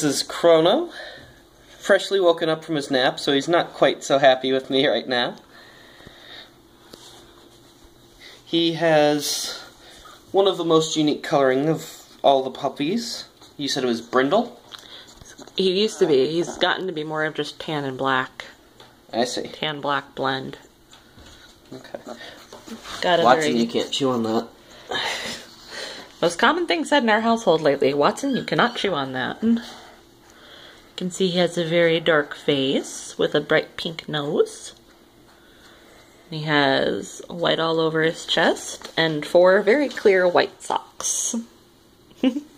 This is Chrono, freshly woken up from his nap, so he's not quite so happy with me right now. He has one of the most unique coloring of all the puppies. You said it was brindle? He used to be. He's gotten to be more of just tan and black. I see. Tan black blend. Okay. Got Watson, very you can't chew on that. most common thing said in our household lately. Watson, you cannot chew on that. Can see he has a very dark face with a bright pink nose. He has white all over his chest and four very clear white socks.